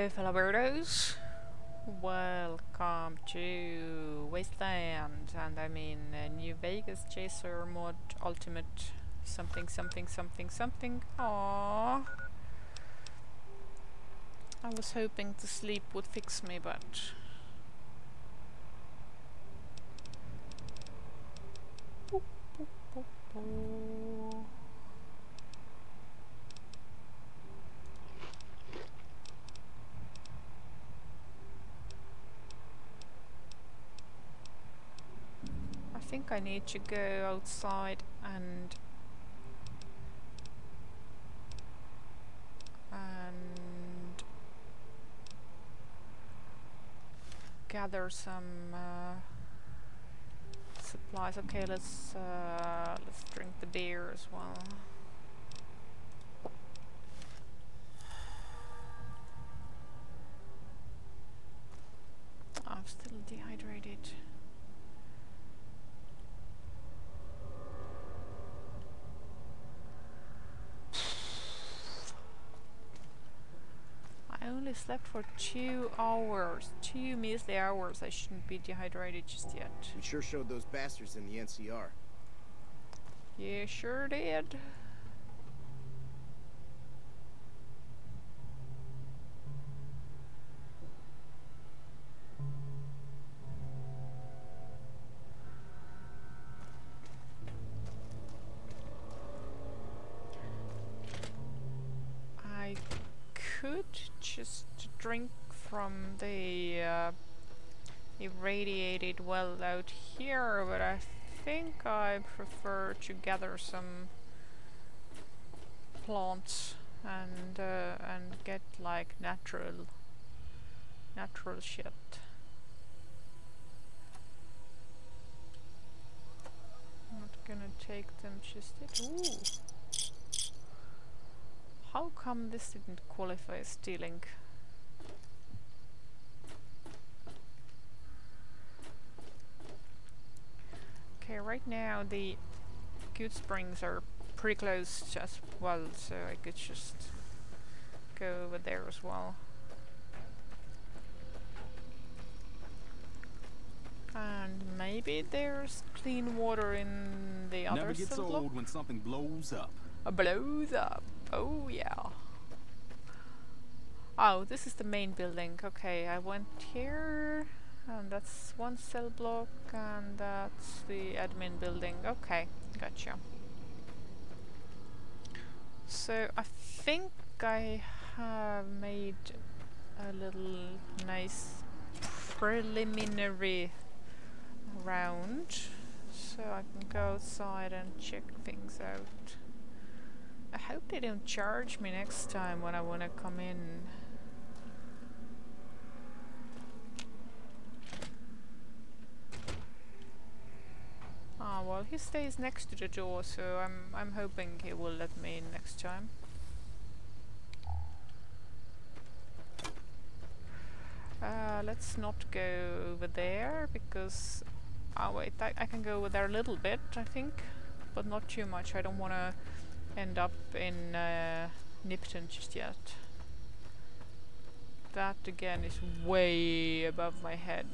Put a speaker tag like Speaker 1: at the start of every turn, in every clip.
Speaker 1: Hello fellow birdos. Welcome to Wasteland and I mean uh, New Vegas JSawyer mod ultimate something something something something. Aww. I was hoping to sleep would fix me but Boop, boop, boop, I need to go outside and and gather some uh, supplies. Okay, let's uh, let's drink the beer as well. I'm still dehydrated. I only slept for two hours. Two measly hours. I shouldn't be dehydrated just yet.
Speaker 2: You sure showed those bastards in the NCR.
Speaker 1: Yeah, sure did. From the uh, irradiated well out here, but I think I prefer to gather some plants and uh, and get like natural natural shit. Not gonna take them just yet. Ooh. How come this didn't qualify as stealing? Okay, right now the good springs are pretty close as well, so I could just go over there as well. And maybe there's clean water in the other
Speaker 3: Never gets old when something blows up.
Speaker 1: Uh, blows up. Oh yeah. Oh, this is the main building. Okay, I went here, and that's one cell block, and that's the admin building. Okay, gotcha. So I think I have made a little nice preliminary round, so I can go outside and check things out. I hope they don't charge me next time when I want to come in. Ah, well, he stays next to the door, so I'm I'm hoping he will let me in next time. Uh, let's not go over there because oh wait, I, I can go over there a little bit, I think, but not too much. I don't want to end up in uh, Nipton just yet. That again is way above my head.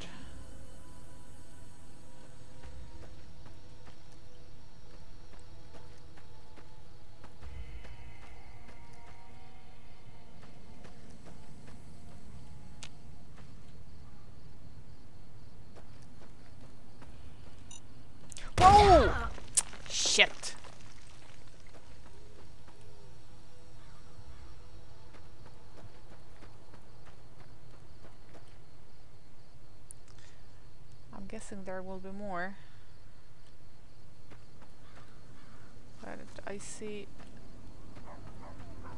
Speaker 1: Guessing there will be more. But I see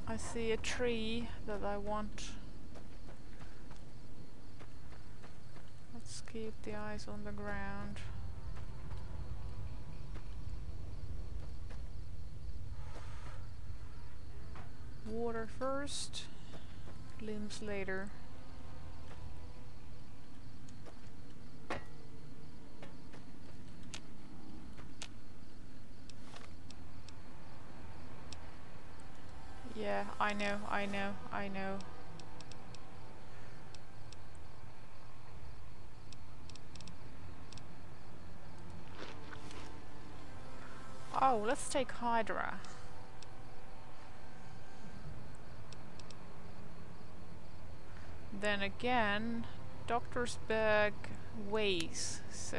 Speaker 1: I see a tree that I want. Let's keep the eyes on the ground. Water first, limbs later. I know, I know, I know. Oh, let's take Hydra. Then again, Doctor's Bag weighs, so...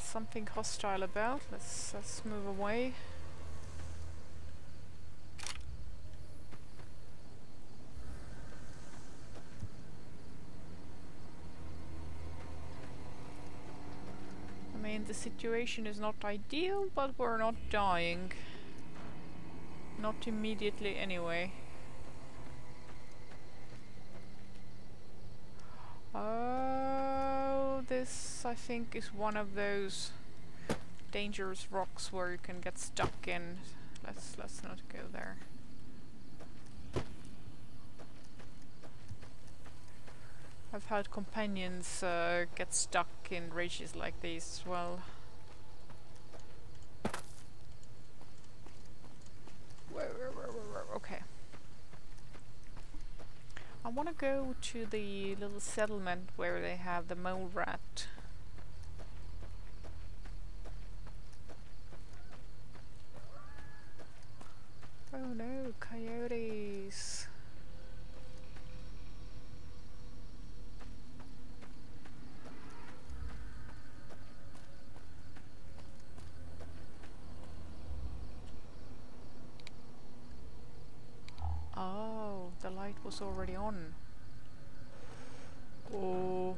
Speaker 1: There is something hostile about. Let's let's move away. I mean, the situation is not ideal, but we're not dying. Not immediately anyway. Oh, I think is one of those dangerous rocks where you can get stuck in. Let's let's not go there. I've had companions uh, get stuck in rages like these as well. Okay. I want to go to the little settlement where they have the mole rat. Oh no, coyotes. Oh, the light was already on. Oh.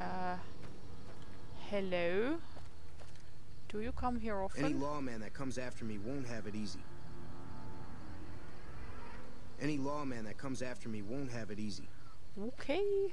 Speaker 1: Uh. Hello? Do you come here often?
Speaker 2: Any lawman that comes after me won't have it easy. Any lawman that comes after me won't have it easy.
Speaker 1: Okay.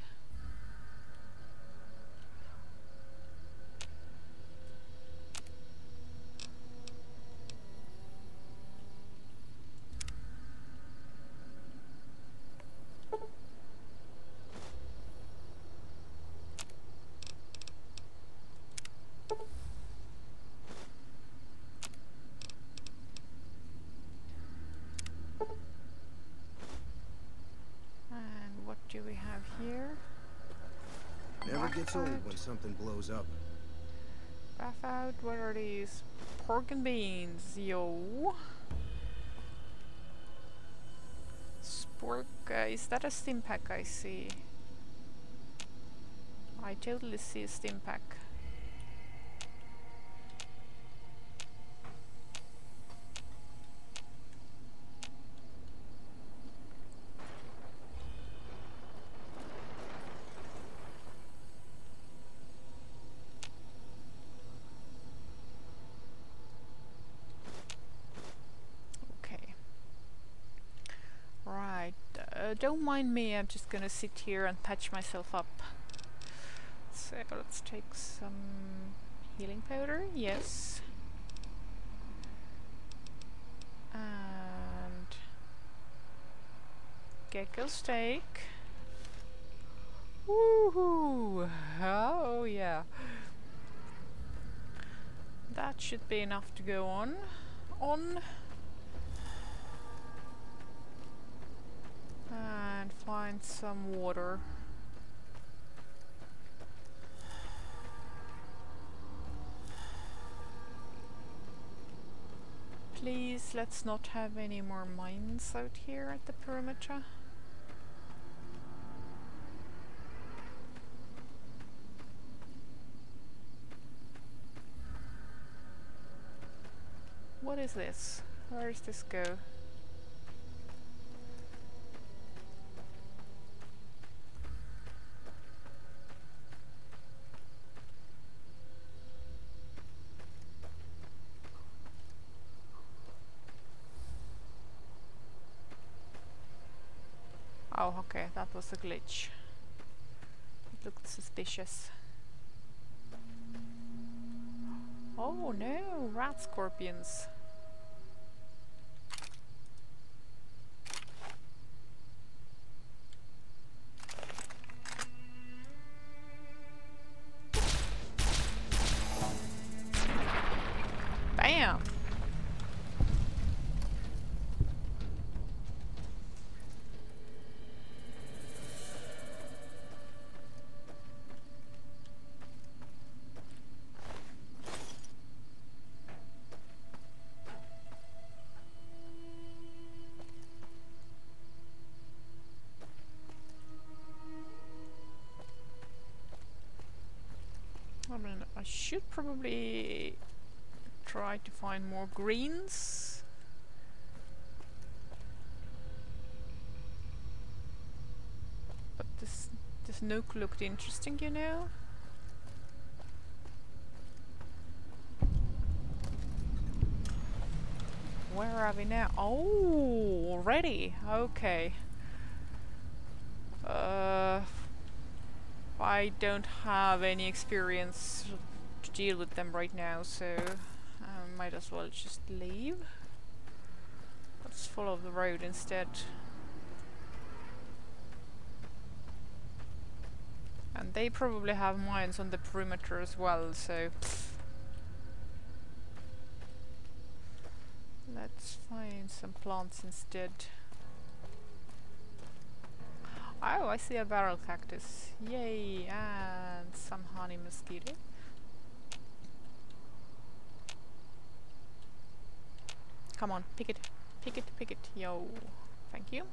Speaker 1: And what do we have here?
Speaker 2: Gets old when something blows up.
Speaker 1: Bath out, what are these? Pork and beans, yo. Spork, uh, is that a stim pack I see? I totally see a stim pack. Okay. Right. Uh, don't mind me, I'm just gonna sit here and patch myself up. So let's take some healing powder. Yes. And gecko steak. Woohoo! Oh yeah. That should be enough to go on. On. Find some water. Please, let's not have any more mines out here at the perimeter. What is this? Where does this go? Oh, okay, that was a glitch. It looked suspicious. Oh no, radscorpions. Probably try to find more greens. But this this nuke looked interesting, you know. Where are we now? Oh, already. Okay. Uh, I don't have any experience deal with them right now, so I might as well just leave. Let's follow the road instead. And they probably have mines on the perimeter as well, so... Let's find some plants instead. Oh, I see a barrel cactus. Yay! And some honey mesquite. Come on, pick it. Pick it, pick it. Yo. Thank you.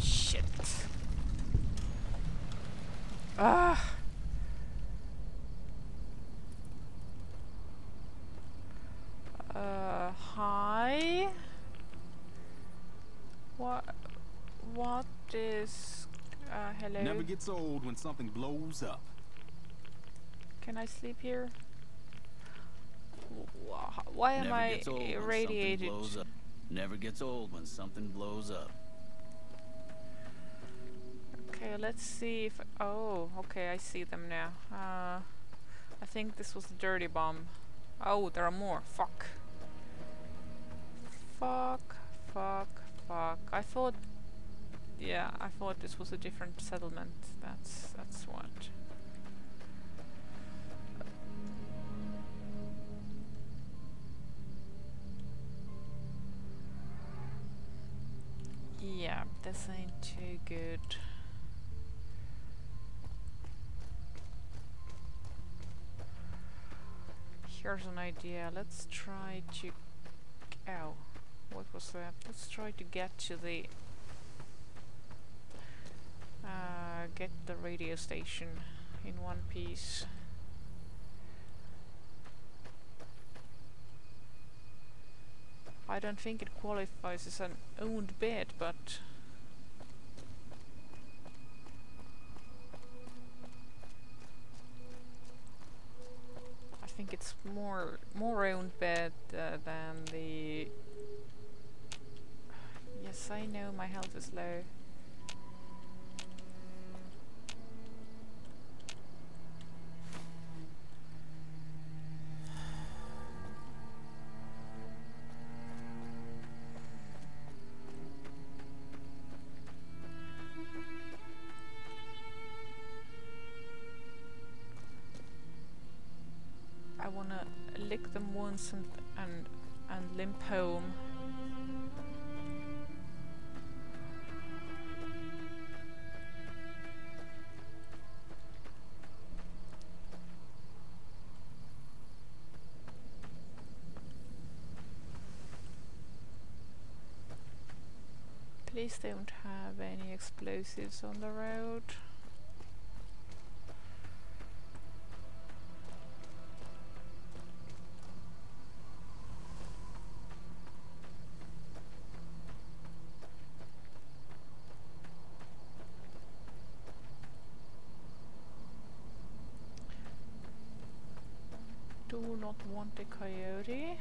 Speaker 1: Shit. Ah. Uh, hi. What? What is? Uh, hello.
Speaker 3: Never gets old when something blows up.
Speaker 1: Can I sleep here? Why am I
Speaker 4: gets old when something
Speaker 1: irradiated?
Speaker 4: blows up. Never gets old when something blows up.
Speaker 1: Okay, let's see if. Oh, okay, I see them now. Uh, I think this was the dirty bomb. Oh, there are more. Fuck. Fuck, fuck, fuck. I thought. Yeah, I thought this was a different settlement. That's that's what. Yeah, this ain't too good. Here's an idea. Let's try to. Ow. What was that? Let's try to get to the. The radio station in one piece. I don't think it qualifies as an owned bed, but I think it's more more owned bed uh, than the. Yes, I know my health is low. Lick and and and limp home. Please don't have any explosives on the road. Do not want a coyote.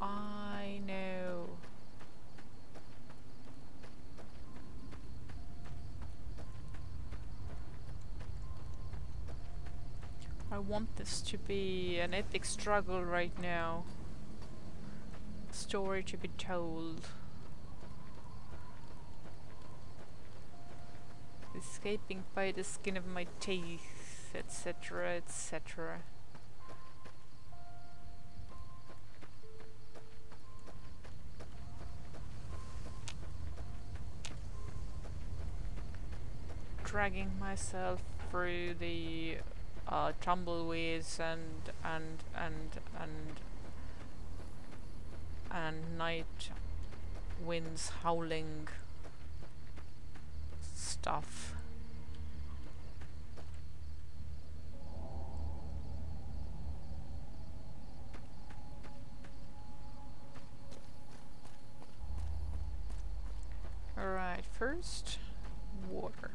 Speaker 1: I know. I want this to be an epic struggle right now. Story to be told. Escaping by the skin of my teeth, etc., etc. dragging myself through the uh, tumbleweeds and and and and and night winds howling stuff. Alright, first water.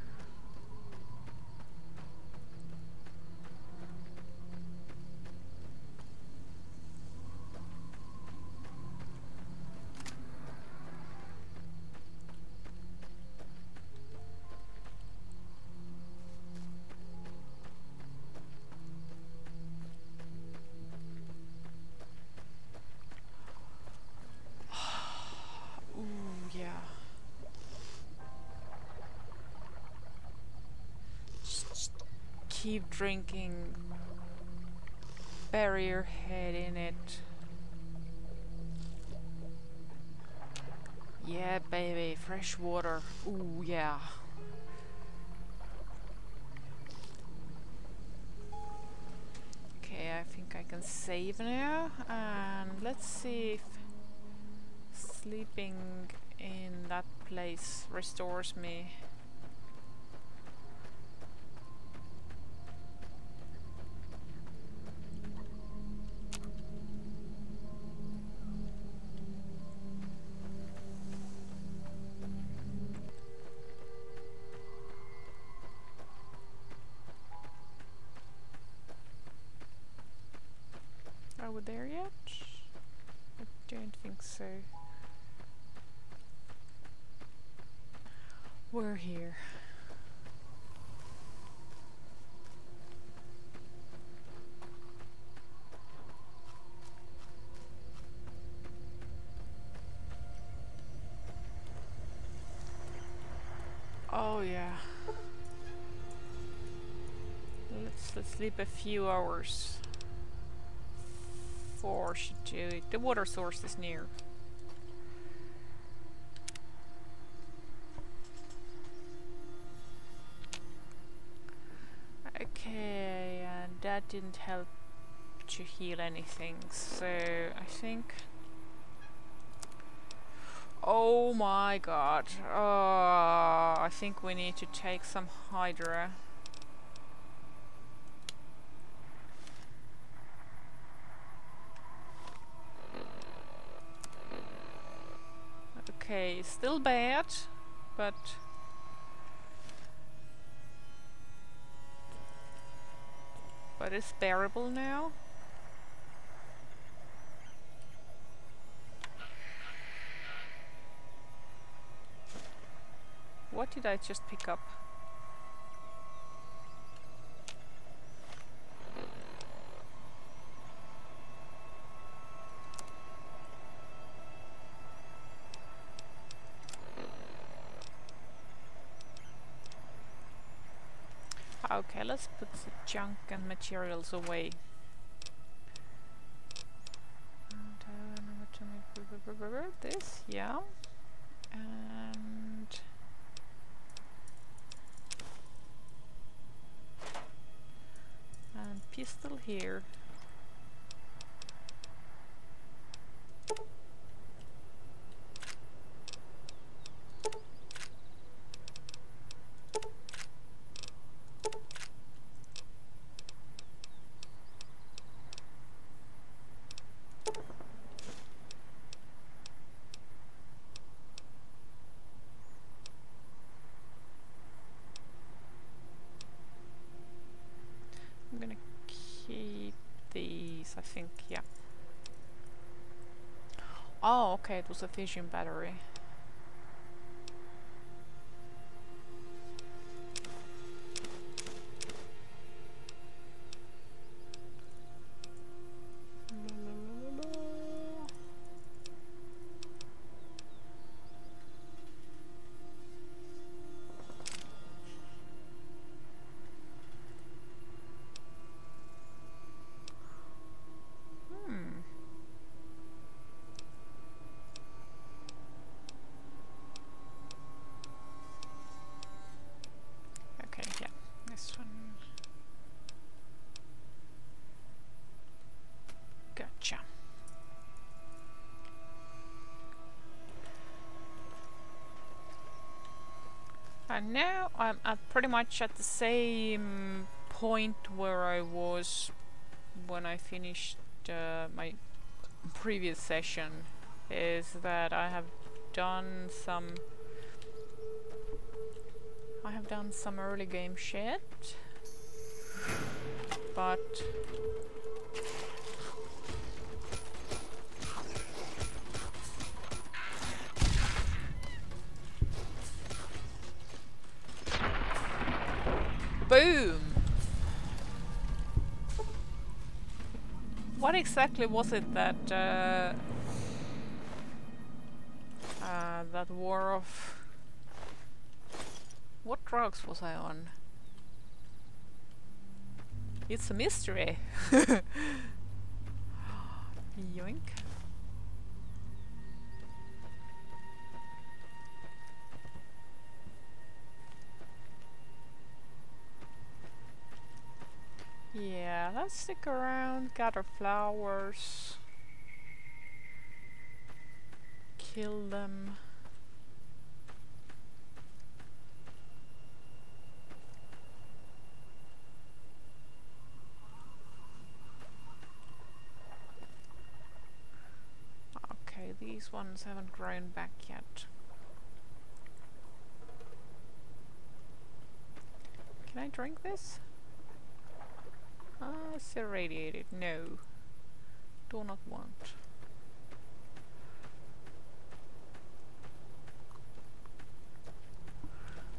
Speaker 1: Keep drinking. Your head in it. Yeah, baby, fresh water. Ooh, yeah. Okay, I think I can save now. And let's see if sleeping in that place restores me. Are there yet? I don't think so. We're here. Oh yeah. Let's let's sleep a few hours. Should do. The water source is near. Okay, and that didn't help to heal anything, so I think... Oh my god, uh, I think we need to take some Hydra. Okay, still bad, but... But it's bearable now. What did I just pick up? Okay, let's put the junk and materials away. This, yeah. And and pistol here. I'm gonna keep these, I think, yeah. Was a fission battery. And now I'm at pretty much at the same point where I was when I finished uh, my previous session is that I have done some I have done some early game shit but What exactly was it that uh, uh, that war of what drugs was I on? It's a mystery. Yoink. Let's stick around, gather flowers, kill them. Okay, these ones haven't grown back yet. Can I drink this? Ah, it's irradiated. No. Do not want.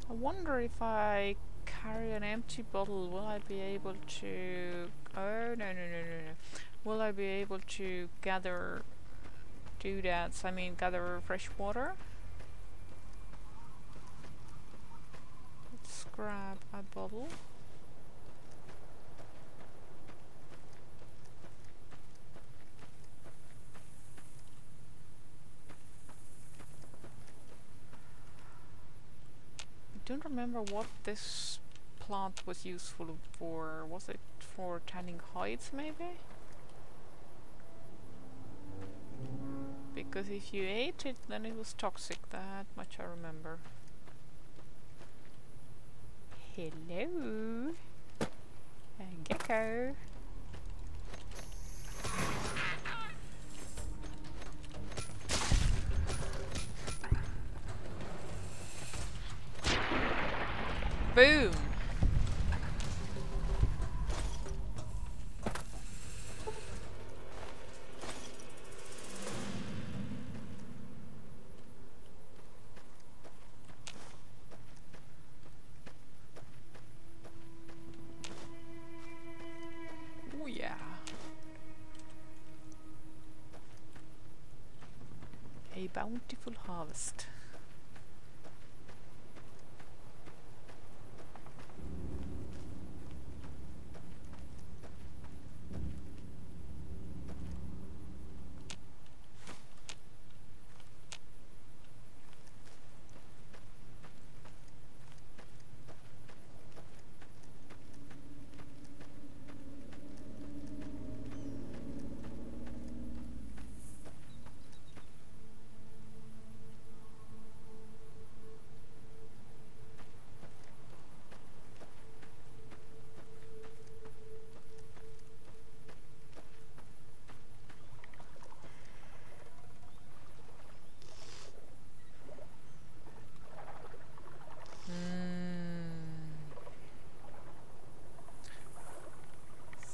Speaker 1: I wonder if I carry an empty bottle, will I be able to... Oh, no, no, no, no, no. Will I be able to gather doodads, I mean gather fresh water? Let's grab a bottle. Don't remember what this plant was useful for. Was it for tanning hides maybe? Because if you ate it then it was toxic, that much I remember. Hello! A gecko! Boom! Bountiful harvest.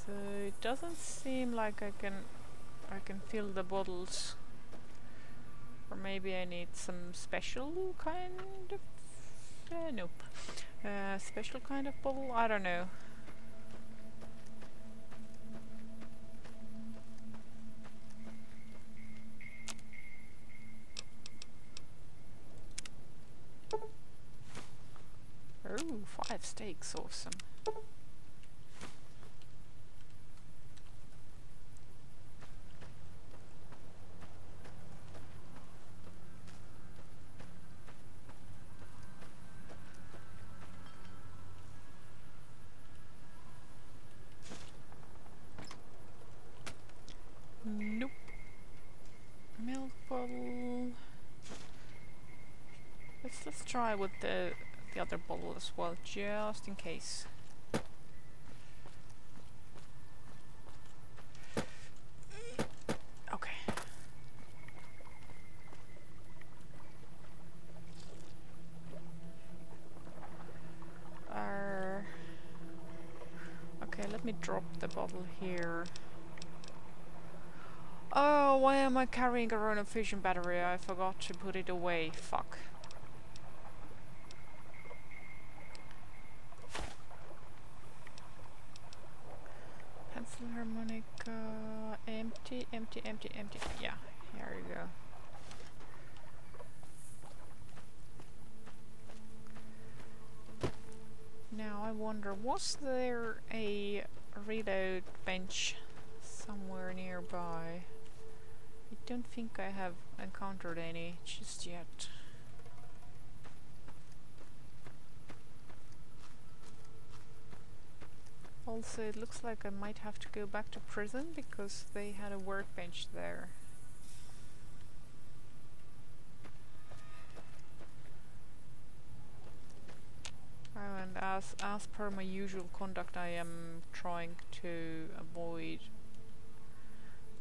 Speaker 1: So it doesn't seem like I can I can fill the bottles. Or maybe I need some special kind of uh, nope. Uh, special kind of bottle? I don't know. Oh, five steaks, awesome. Nope. Milk bottle. Let's let's try with the the other bottle as well, just in case. Okay. Okay, let me drop the bottle here. Why am I carrying a Ronin fusion battery? I forgot to put it away. Fuck. Pencil harmonica. Empty, empty, empty, empty. Yeah, here you go. Now I wonder, was there a reload bench somewhere nearby? I don't think I have encountered any just yet. Also, it looks like I might have to go back to prison because they had a workbench there. Oh, and as as per my usual conduct, I am trying to avoid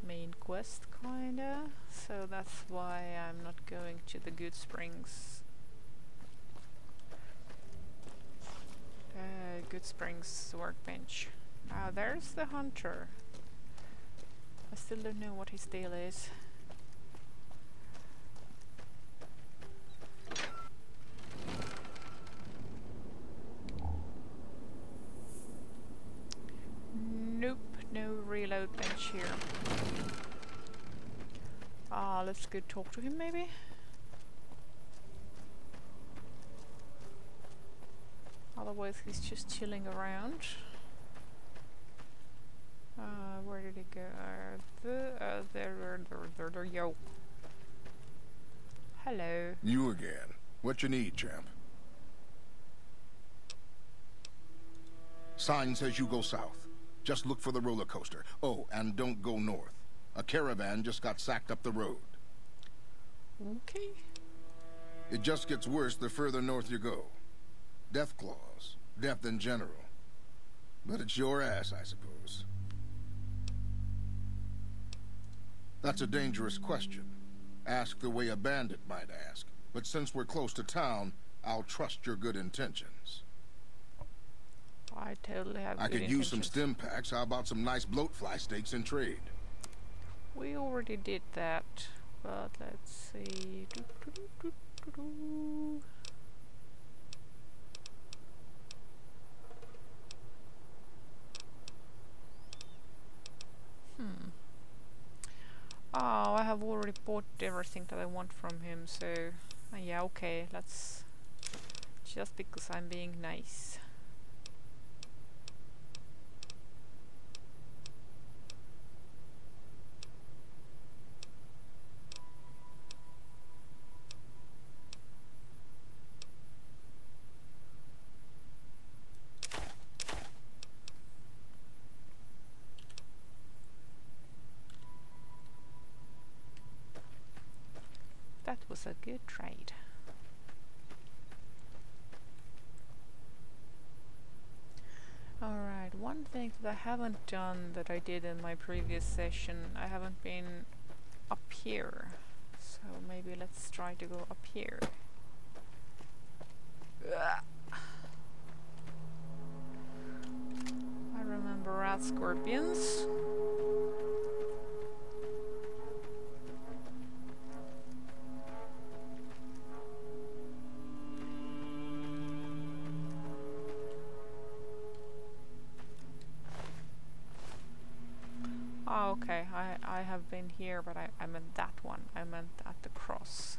Speaker 1: main quest, kinda. So that's why I'm not going to the Good Springs Uh, Goodsprings workbench. Ah, there's the hunter. I still don't know what his deal is. Nope, no reload bench here. Ah, let's go talk to him maybe? Otherwise he's just chilling around. Uh, where did he go? Uh, the, uh, there, there, there, there, there, yo. Hello.
Speaker 5: You again. What you need, champ? Sign says you go south. Just look for the roller coaster. Oh, and don't go north. A caravan just got sacked up the road.
Speaker 1: Okay.
Speaker 5: It just gets worse the further north you go. Death claws. Death in general. But it's your ass, I suppose. That's a dangerous question. Ask the way a bandit might ask. But since we're close to town, I'll trust your good intentions.
Speaker 1: I totally have
Speaker 5: I
Speaker 1: good
Speaker 5: could use some
Speaker 1: intentions.
Speaker 5: stim packs. How about some nice bloatfly steaks in trade?
Speaker 1: We already did that, but let's see. Doo, doo, doo. Hmm. Oh, I have already bought everything that I want from him, so uh, yeah, okay, let's just because I'm being nice. That was a good trade. Alright, one thing that I haven't done that I did in my previous session, I haven't been up here. So maybe let's try to go up here. I remember radscorpions. Here, but I, I meant that one. I meant at the cross.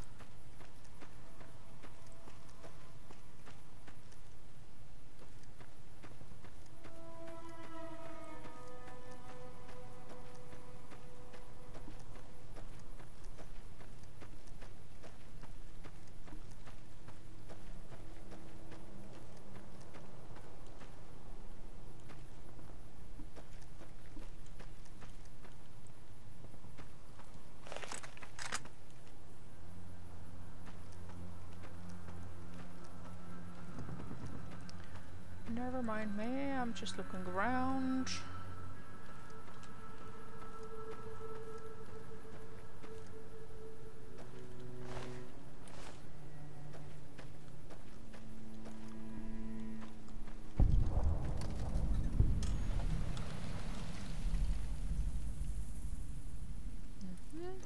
Speaker 1: Never mind me, I'm just looking around. Mhm.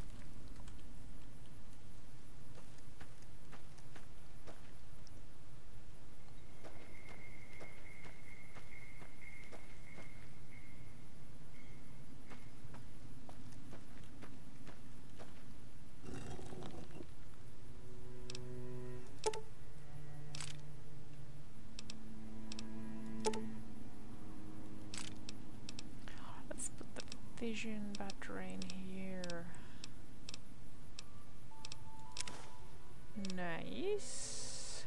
Speaker 1: Let's put the battery in here. Nice.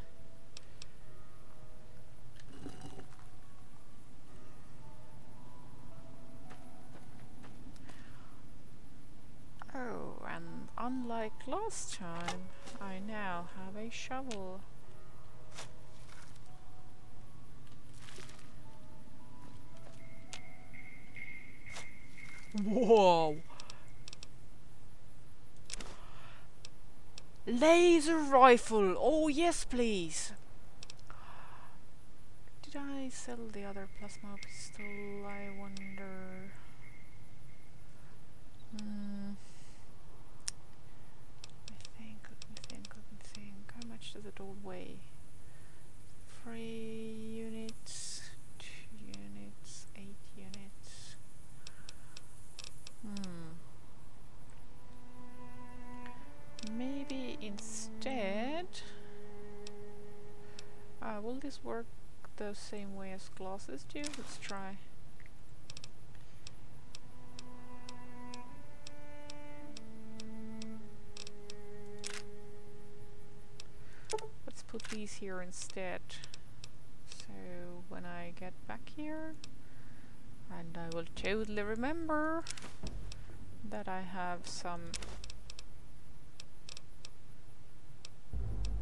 Speaker 1: Oh, and unlike last time, I now have a shovel. Laser rifle! Oh yes, please! Did I sell the other plasma pistol? I wonder. Hmm. I think, me think, me think. How much does it all weigh? This work the same way as glasses do? Let's try. Let's put these here instead. So when I get back here, and I will totally remember that I have some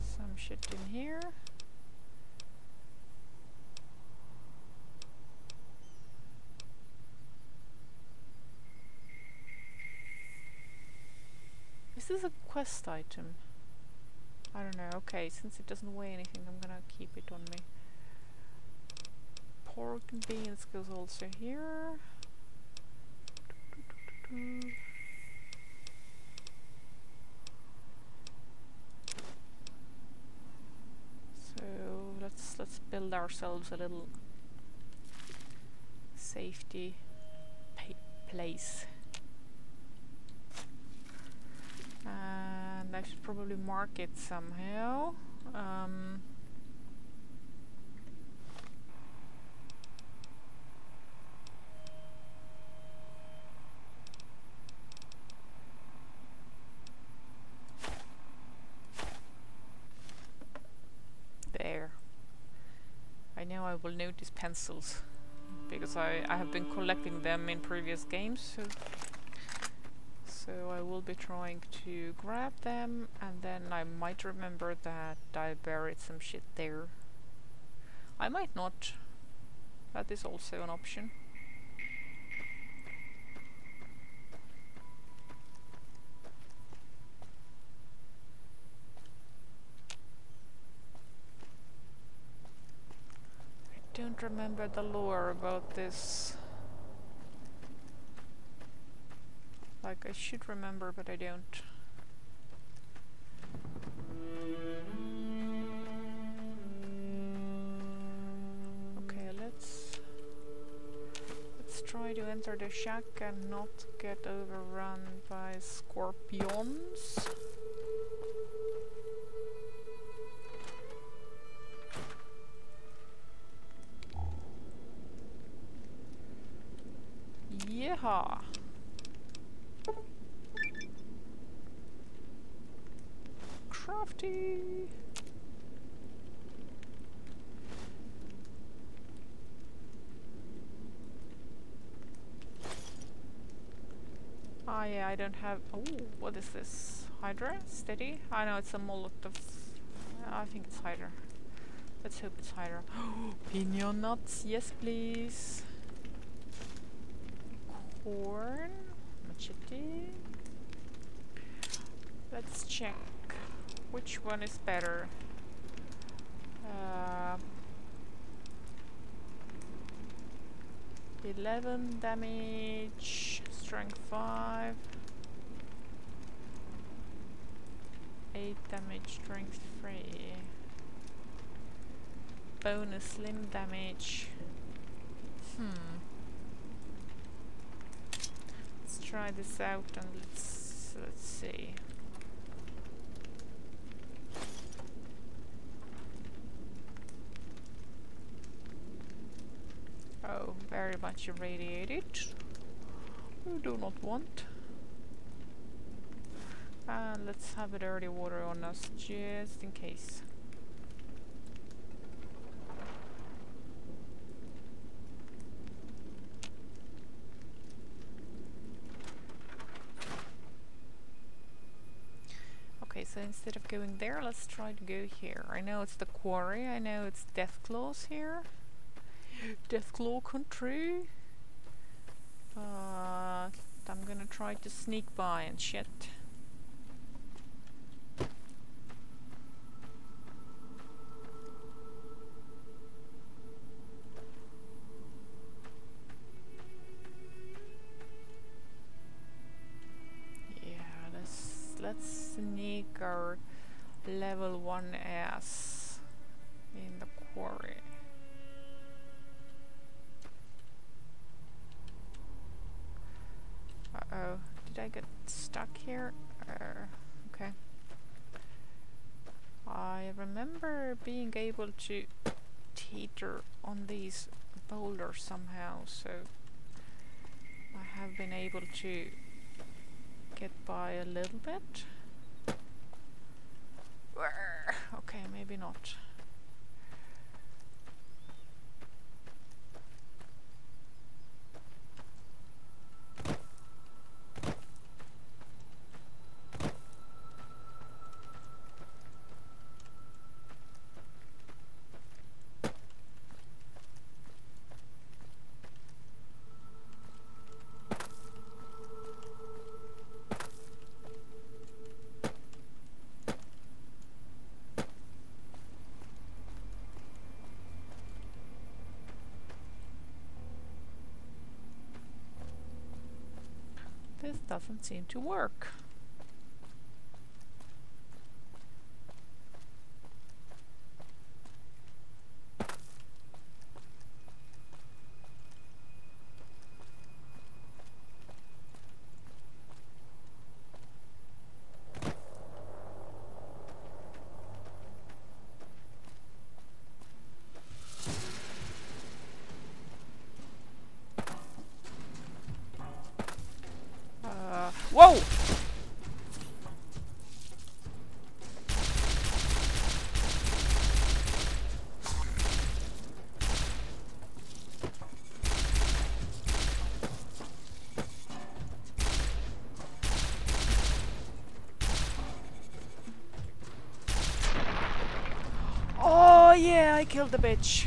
Speaker 1: some shit in here. Is this a quest item? I don't know. Okay, since it doesn't weigh anything, I'm gonna keep it on me. Pork and beans goes also here. So let's let's build ourselves a little safety place. And I should probably mark it somehow. Um, there. I know I will notice pencils because I, I have been collecting them in previous games. So so I will be trying to grab them and then I might remember that I buried some shit there. I might not. That is also an option. I don't remember the lore about this. Like I should remember, but I don't. Okay, let's let's try to enter the shack and not get overrun by scorpions. Yeah. Crafty. Ah yeah, I don't have... Oh, what is this? Hydra? Steady? I know it's a Molotov. I think it's Hydra. Let's hope it's higher. Pinyon nuts, yes please. Corn, machete. Let's check which one is better. Uh, 11 damage, strength 5. 8 damage, strength 3. Bonus limb damage. Hmm. Let's try this out and let's let's see. Oh, very much irradiated. We do not want. And let's have a dirty water on us just in case. Okay, so instead of going there, let's try to go here. I know it's the quarry, I know it's Deathclaws here. Deathclaw country. But I'm gonna try to sneak by and shit. Able to teeter on these boulders somehow, so I have been able to get by a little bit. Okay, maybe not. This doesn't seem to work. Uh, whoa! Oh yeah, I killed the bitch.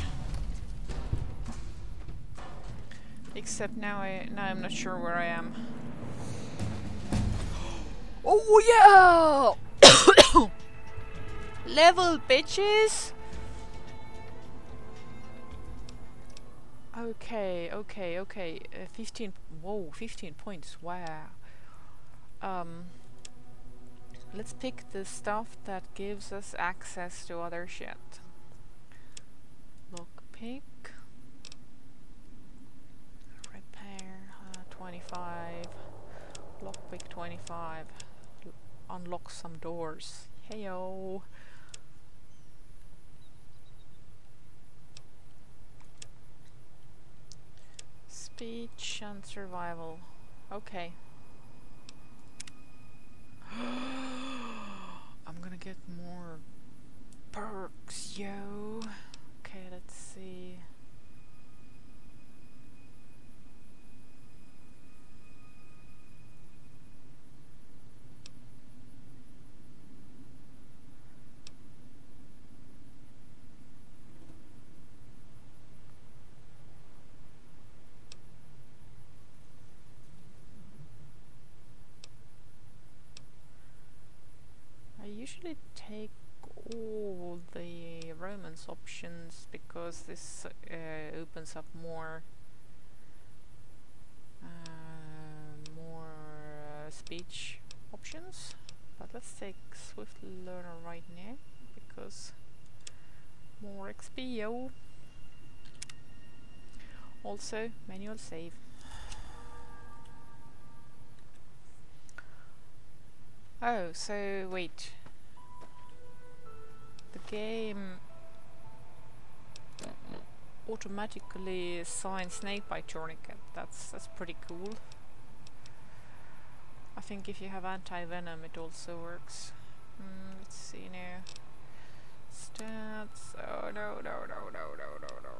Speaker 1: Except now I now I'm not sure where I am. Oh yeah! Level bitches! Okay, okay, okay. Uh, 15. Whoa, 15 points. Wow. Um. Let's pick the stuff that gives us access to other shit. Lockpick. Repair. Uh, 25. Lockpick 25. L- unlock some doors. Heyo. Speech and survival. Okay. I'm gonna get more perks, yo. Okay, let's see. I usually take all the romance options because this uh, opens up more uh, more uh, speech options. But let's take Swift Learner right now because more XPO. Also, manual save. Oh, so wait. The game automatically signs Snake snakebite tourniquet. That's that's pretty cool. I think if you have anti-venom it also works. Mm, let's see now. Stats. Oh no no no no no no no.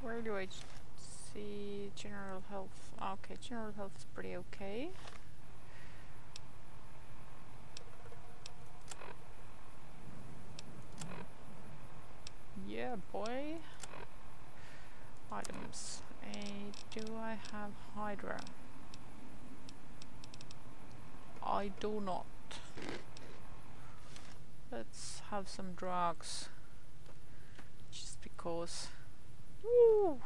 Speaker 1: Where do I see general health? Okay, general health is pretty okay. Yeah, boy. Items. Eh, do I have Hydra? I do not. Let's have some drugs. Just because. Woo!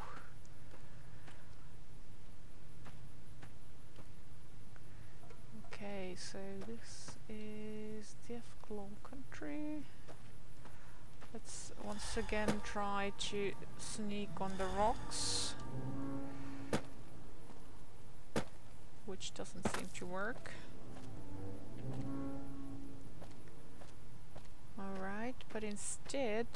Speaker 1: Okay, so this is the Deathclaw country. Let's once again try to sneak on the rocks. Which doesn't seem to work. Alright, but instead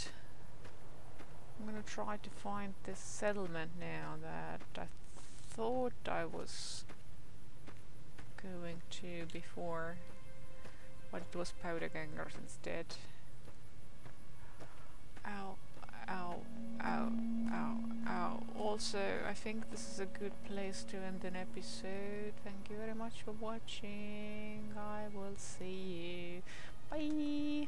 Speaker 1: I'm gonna try to find this settlement now that I thought I was going to before, but it was powder gangers instead. Ow, ow, ow, ow, ow. Also, I think this is a good place to end an episode. Thank you very much for watching. I will see you